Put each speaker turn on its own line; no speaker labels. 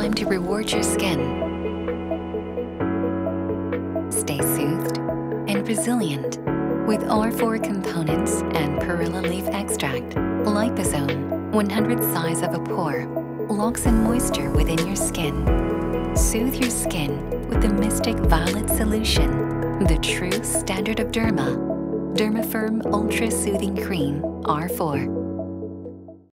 time to reward your skin. Stay soothed and resilient with R4 components and perilla leaf extract. Liposome, 100 size of a pore, locks in moisture within your skin. Soothe your skin with the Mystic Violet Solution, the true standard of Derma. Dermafirm Ultra Soothing Cream R4.